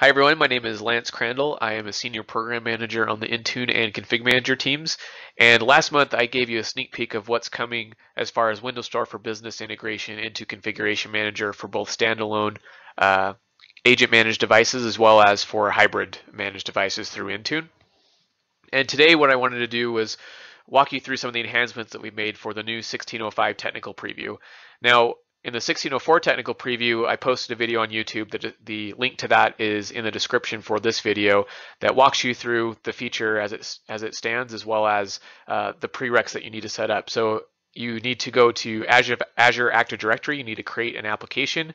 Hi everyone, my name is Lance Crandall. I am a senior program manager on the Intune and Config Manager teams. And last month I gave you a sneak peek of what's coming as far as Windows Store for Business integration into Configuration Manager for both standalone uh, agent managed devices as well as for hybrid managed devices through Intune. And today what I wanted to do was walk you through some of the enhancements that we've made for the new 1605 technical preview. Now, in the 1604 technical preview, I posted a video on YouTube. The, the link to that is in the description for this video that walks you through the feature as it, as it stands, as well as uh, the prereqs that you need to set up. So you need to go to Azure, Azure Active Directory. You need to create an application,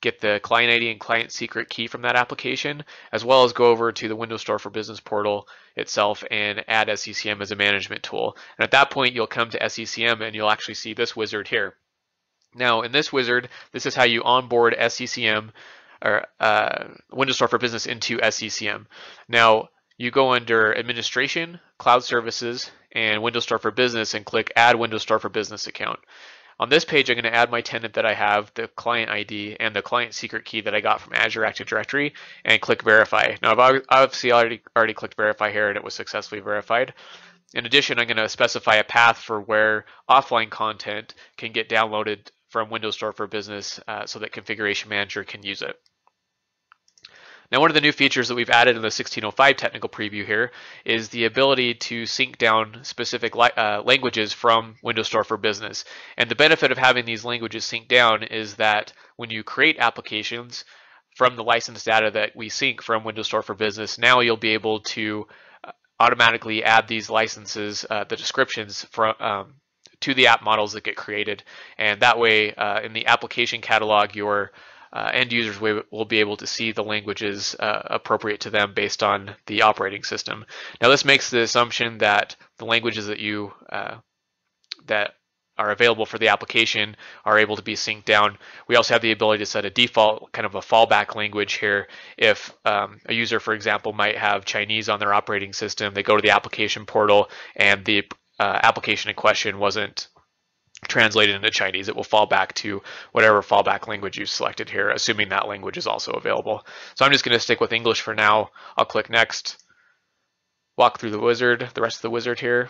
get the client ID and client secret key from that application, as well as go over to the Windows Store for Business portal itself and add SCCM as a management tool. And at that point, you'll come to SCCM and you'll actually see this wizard here. Now in this wizard, this is how you onboard SCCM or uh, Windows Store for Business into SCCM. Now you go under Administration, Cloud Services, and Windows Store for Business and click Add Windows Store for Business account. On this page, I'm going to add my tenant that I have, the client ID, and the client secret key that I got from Azure Active Directory, and click Verify. Now, I've obviously already, already clicked Verify here, and it was successfully verified. In addition, I'm going to specify a path for where offline content can get downloaded from Windows Store for Business uh, so that Configuration Manager can use it. Now, one of the new features that we've added in the 1605 technical preview here is the ability to sync down specific uh, languages from Windows Store for Business. And the benefit of having these languages synced down is that when you create applications from the license data that we sync from Windows Store for Business, now you'll be able to uh, automatically add these licenses, uh, the descriptions from um, to the app models that get created. And that way, uh, in the application catalog, your uh, end users will be able to see the languages uh, appropriate to them based on the operating system. Now, this makes the assumption that the languages that you uh, that are available for the application are able to be synced down. We also have the ability to set a default kind of a fallback language here. If um, a user, for example, might have Chinese on their operating system, they go to the application portal and the uh, application in question wasn't translated into Chinese, it will fall back to whatever fallback language you selected here, assuming that language is also available. So I'm just going to stick with English for now. I'll click Next, walk through the wizard, the rest of the wizard here.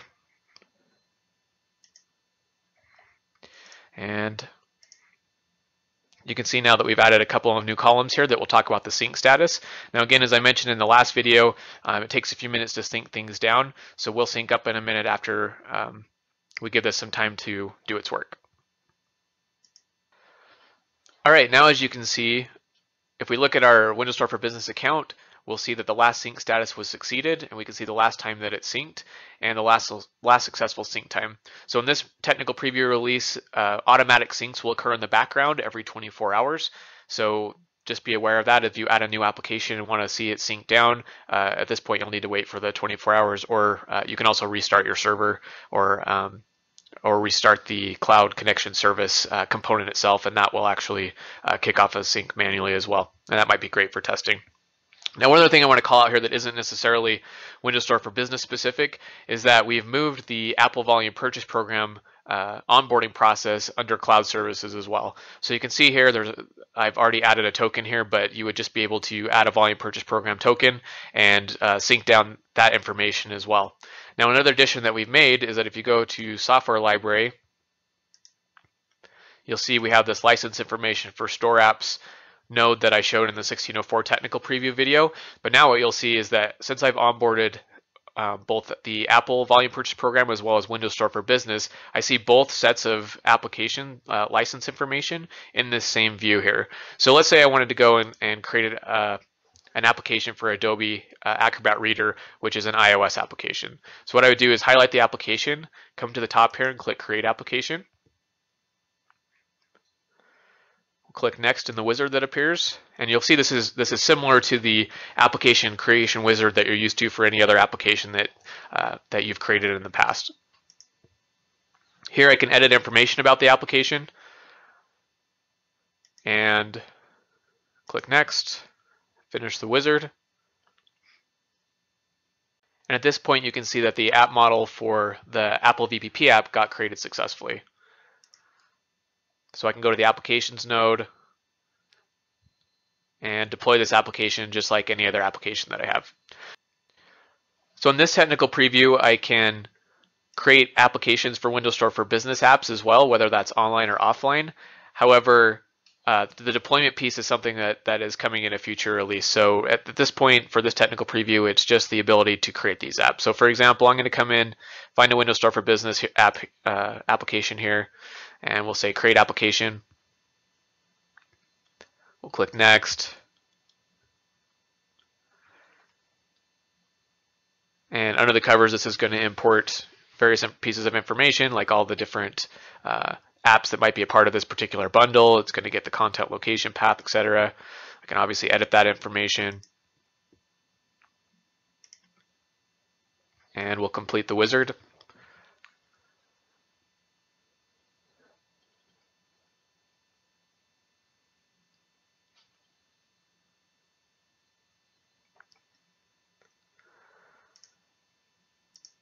And you can see now that we've added a couple of new columns here that will talk about the sync status. Now again, as I mentioned in the last video, um, it takes a few minutes to sync things down. So we'll sync up in a minute after um, we give this some time to do its work. All right, now as you can see, if we look at our Windows Store for Business account, we'll see that the last sync status was succeeded, and we can see the last time that it synced and the last last successful sync time. So in this technical preview release, uh, automatic syncs will occur in the background every 24 hours. So just be aware of that. If you add a new application and want to see it sync down, uh, at this point you'll need to wait for the 24 hours, or uh, you can also restart your server or um, or restart the cloud connection service uh, component itself, and that will actually uh, kick off a sync manually as well. And that might be great for testing. Now, one other thing I want to call out here that isn't necessarily Windows Store for Business specific is that we've moved the Apple Volume Purchase Program uh, onboarding process under cloud services as well. So you can see here, there's I've already added a token here, but you would just be able to add a volume purchase program token and uh, sync down that information as well. Now, another addition that we've made is that if you go to software library, you'll see we have this license information for store apps node that I showed in the 1604 technical preview video. But now what you'll see is that since I've onboarded um, both the Apple Volume Purchase Program as well as Windows Store for Business, I see both sets of application uh, license information in this same view here. So let's say I wanted to go and, and create a, uh, an application for Adobe uh, Acrobat Reader, which is an iOS application. So what I would do is highlight the application, come to the top here and click Create Application. Click next in the wizard that appears and you'll see this is this is similar to the application creation wizard that you're used to for any other application that uh, that you've created in the past. Here I can edit information about the application and click next, finish the wizard. And at this point you can see that the app model for the Apple VPP app got created successfully. So I can go to the applications node and deploy this application just like any other application that I have. So in this technical preview, I can create applications for Windows Store for business apps as well, whether that's online or offline. However, uh, the deployment piece is something that, that is coming in a future release. So at this point, for this technical preview, it's just the ability to create these apps. So for example, I'm going to come in, find a Windows Store for Business app uh, application here, and we'll say create application. We'll click next. And under the covers, this is going to import various pieces of information, like all the different uh, apps that might be a part of this particular bundle. It's going to get the content location path, etc. I can obviously edit that information. And we'll complete the wizard.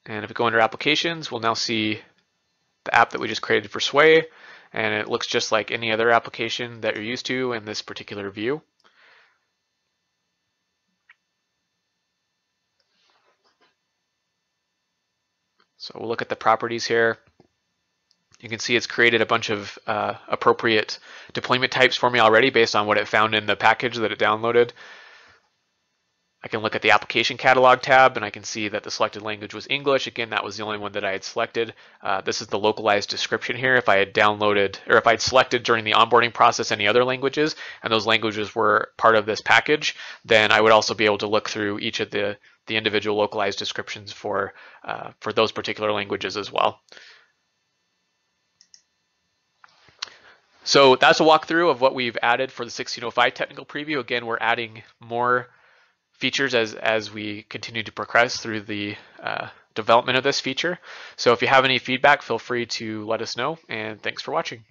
And if we go under applications, we'll now see the app that we just created for Sway. And it looks just like any other application that you're used to in this particular view. So we'll look at the properties here. You can see it's created a bunch of uh, appropriate deployment types for me already based on what it found in the package that it downloaded. I can look at the application catalog tab and I can see that the selected language was English. Again, that was the only one that I had selected. Uh, this is the localized description here. If I had downloaded or if I'd selected during the onboarding process any other languages and those languages were part of this package, then I would also be able to look through each of the, the individual localized descriptions for, uh, for those particular languages as well. So that's a walkthrough of what we've added for the 1605 technical preview. Again, we're adding more features as, as we continue to progress through the uh, development of this feature. So if you have any feedback, feel free to let us know and thanks for watching.